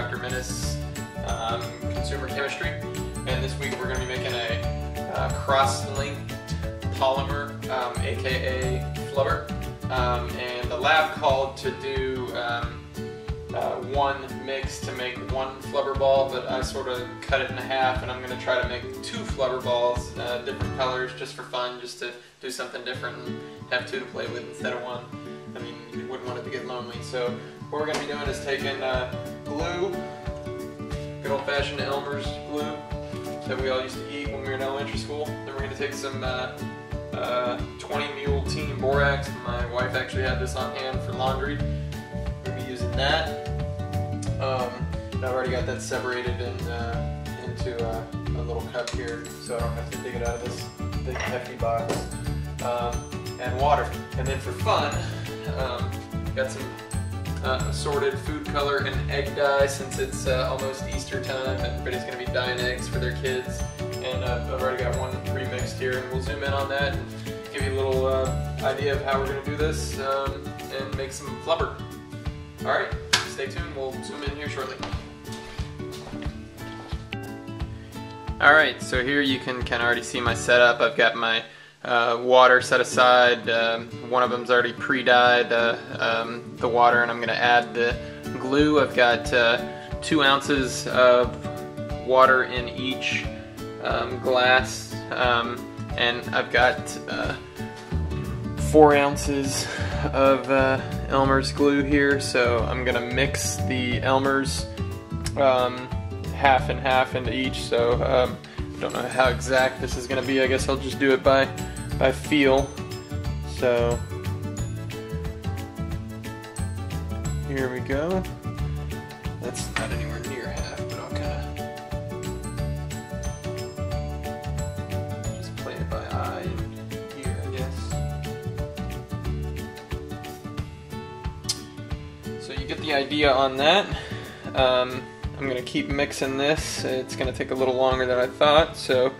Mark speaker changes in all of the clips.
Speaker 1: Dr. Minnis um, Consumer Chemistry. And this week we're going to be making a uh, cross-linked polymer, um, aka flubber. Um, and the lab called to do um, uh, one mix to make one flubber ball, but I sort of cut it in half and I'm going to try to make two flubber balls, uh, different colors, just for fun, just to do something different and have two to play with instead of one. I mean, you wouldn't want it to get lonely. So what we're going to be doing is taking uh, glue, good old-fashioned Elmer's glue that we all used to eat when we were in elementary school. Then we're going to take some uh, uh, 20 Mule Team Borax. My wife actually had this on hand for laundry We'll be using that. Um, I've already got that separated in, uh, into a, a, little cup here, so I don't have to dig it out of this big hefty box. Um, and water. And then for fun, um, got some uh, assorted food color and egg dye since it's uh, almost Easter time. Everybody's going to be dyeing eggs for their kids. And uh, I've already got one pre-mixed here, and we'll zoom in on that and give you a little uh, idea of how we're going to do this um, and make some flubber. All right, stay tuned. We'll zoom in here shortly. All right, so here you can kind of already see my setup. I've got my uh, water set aside. Um, one of them's already pre-dyed uh, um, the water, and I'm going to add the glue. I've got uh, two ounces of water in each um, glass, um, and I've got uh, four ounces of uh, Elmer's glue here, so I'm gonna mix the Elmer's um, half and half into each. So um, don't know how exact this is gonna be. I guess I'll just do it by by feel. So here we go. That's not anywhere near half, but I'll kind of just play it by eye here, I guess. So you get the idea on that. Um, I'm going to keep mixing this. It's going to take a little longer than I thought, so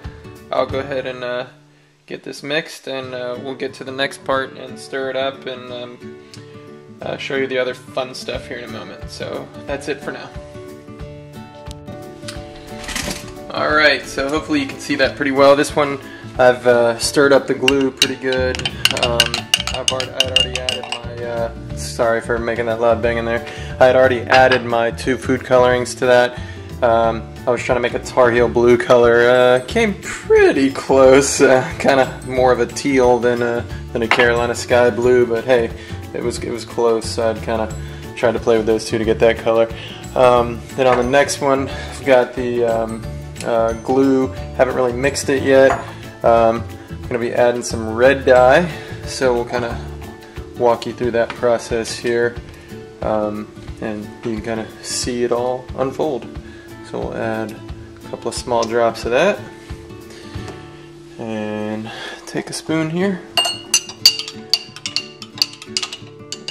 Speaker 1: I'll go ahead and uh, get this mixed and uh, we'll get to the next part and stir it up and um, uh, show you the other fun stuff here in a moment. So that's it for now. Alright, so hopefully you can see that pretty well. This one I've uh, stirred up the glue pretty good. Um, I've already, already added my, uh, sorry for making that loud bang in there. I had already added my two food colorings to that. Um, I was trying to make a Tar Heel blue color. Uh, came pretty close, uh, kind of more of a teal than a, than a Carolina sky blue, but hey, it was, it was close. So I'd kind of tried to play with those two to get that color. Um, then on the next one, I've got the um, uh, glue. Haven't really mixed it yet. Um, I'm going to be adding some red dye, so we'll kind of walk you through that process here, um, and you can kind of see it all unfold. So we'll add a couple of small drops of that, and take a spoon here,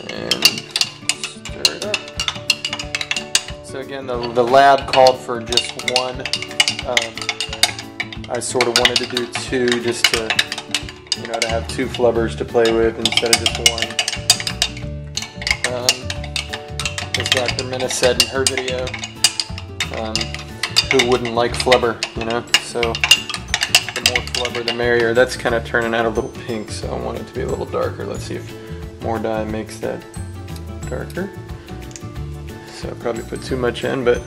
Speaker 1: and stir it up. So again, the, the lab called for just one. Um, I sort of wanted to do two just to, you know, to have two flubbers to play with instead of just one. Dr. Minnis said in her video, um, who wouldn't like flubber, you know? So the more flubber, the merrier. That's kind of turning out a little pink, so I want it to be a little darker. Let's see if more dye makes that darker. So I probably put too much in, but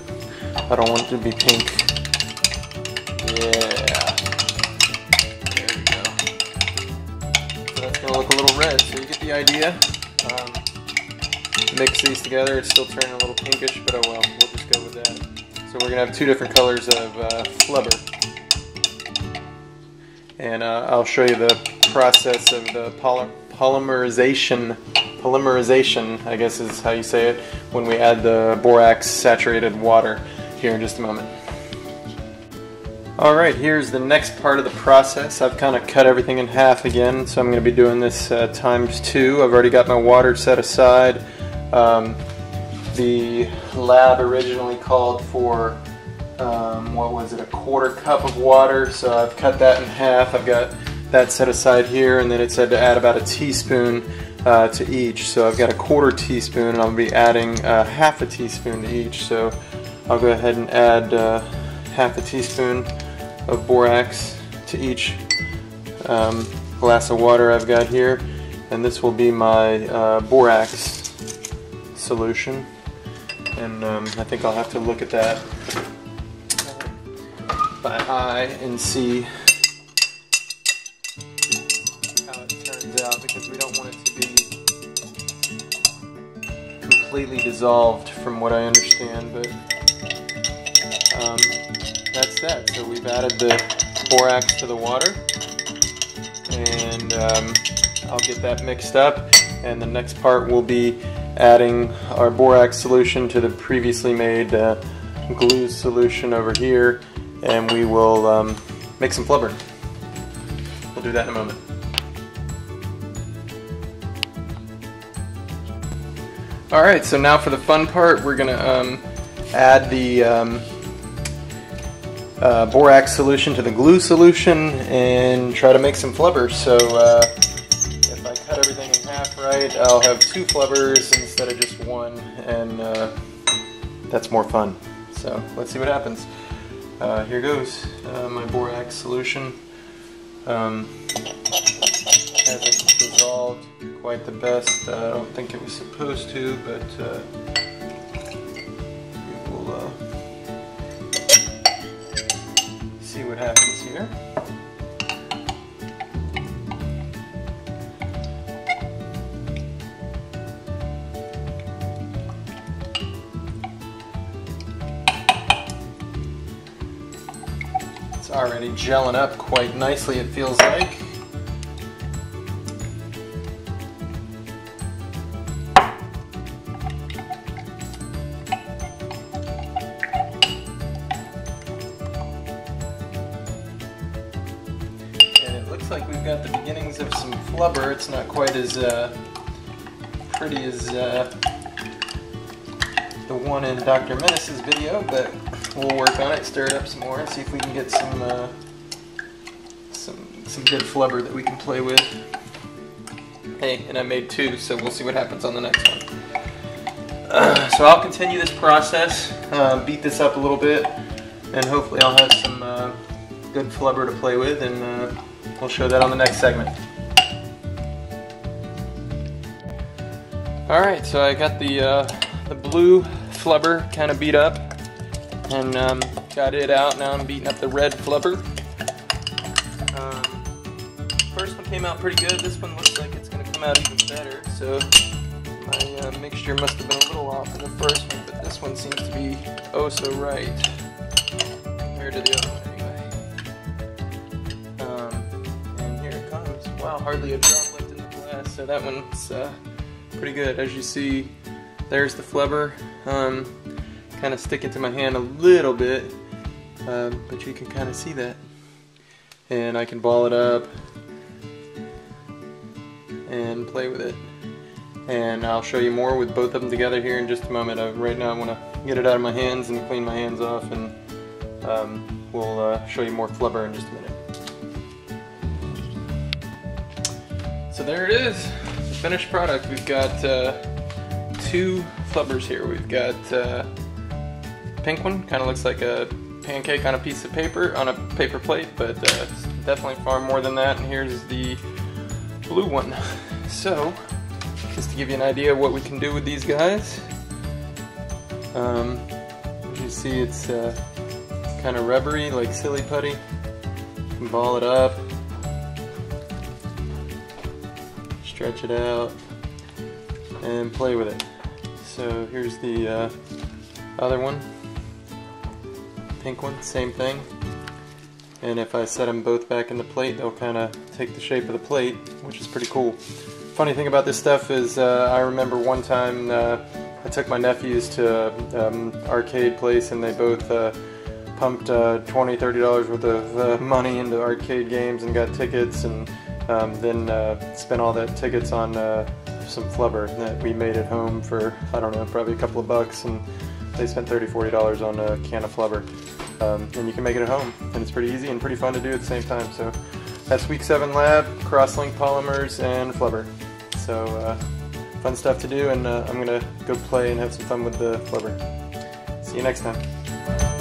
Speaker 1: I don't want it to be pink. Yeah. There we go. So that's to look a little red, so you get the idea. Mix these together, it's still turning a little pinkish, but oh well, we'll just go with that. So we're to have two different colors of uh, flubber. And uh, I'll show you the process of the poly polymerization, polymerization, I guess is how you say it, when we add the borax saturated water here in just a moment. Alright, here's the next part of the process. I've kind of cut everything in half again, so I'm going to be doing this uh, times two. I've already got my water set aside. Um, the lab originally called for, um, what was it, a quarter cup of water, so I've cut that in half. I've got that set aside here, and then it said to add about a teaspoon uh, to each. So I've got a quarter teaspoon, and I'll be adding uh, half a teaspoon to each. So I'll go ahead and add uh, half a teaspoon of borax to each um, glass of water I've got here, and this will be my uh, borax solution. And um, I think I'll have to look at that by eye and see out because we don't want it to be completely dissolved from what I understand, but um, that's that. So we've added the borax to the water and um, I'll get that mixed up and the next part will be adding our borax solution to the previously made uh, glue solution over here and we will um, make some flubber. We'll do that in a moment. Alright, so now for the fun part, we're going to um, add the um, uh, borax solution to the glue solution and try to make some flubbers. So uh, I'll have two flubbers instead of just one, and uh, that's more fun. So let's see what happens. Uh, here goes uh, my borax solution. Um, hasn't dissolved quite the best. I don't think it was supposed to, but uh, we will uh, see what happens here. Already gelling up quite nicely, it feels like. And it looks like we've got the beginnings of some flubber. It's not quite as uh, pretty as uh, the one in Dr. Minnis's video, but we'll work on it, stir it up some more, and see if we can get some uh, some some good flubber that we can play with. Hey, and I made two, so we'll see what happens on the next one. Uh, so I'll continue this process, uh, beat this up a little bit, and hopefully I'll have some uh, good flubber to play with, and uh, We'll show that on the next segment. Alright, so I got the, uh, the blue flubber kind of beat up and um, got it out. Now I'm beating up the red flubber. Um, first one came out pretty good. This one looks like it's going to come out even better. So my uh, mixture must have been a little off in the first one, but this one seems to be oh so right compared to the other one. Wow, hardly a drop left in the glass, so that one's uh, pretty good. As you see, there's the flubber. Um, kind of stick it to my hand a little bit, um, but you can kind of see that. And I can ball it up and play with it. And I'll show you more with both of them together here in just a moment. Uh, right now I want to get it out of my hands and clean my hands off and um, we'll uh, show you more flubber in just a minute. So there it is, the finished product. We've got uh, two flubbers here. We've got uh, pink one, kind of looks like a pancake on a piece of paper, on a paper plate, but uh, it's definitely far more than that. And here's the blue one. So, just to give you an idea of what we can do with these guys. Um, as you see, it's uh, kind of rubbery, like silly putty. Ball it up, stretch it out, and play with it. So here's the uh, other one, pink one, same thing. And if I set them both back in the plate, they'll kind of take the shape of the plate, which is pretty cool. Funny thing about this stuff is uh, I remember one time uh, I took my nephews to um, arcade place and they both uh, pumped uh, $20, $30 worth of uh, money into arcade games and got tickets and um, then uh, spent all the tickets on uh, some flubber that we made at home for, I don't know, probably a couple of bucks. And they spent $30, $40 on a can of flubber. Um, and you can make it at home. And it's pretty easy and pretty fun to do at the same time. So that's week seven lab, cross-link polymers, and flubber. So uh, fun stuff to do, and uh, I'm gonna go play and have some fun with the flubber. See you next time.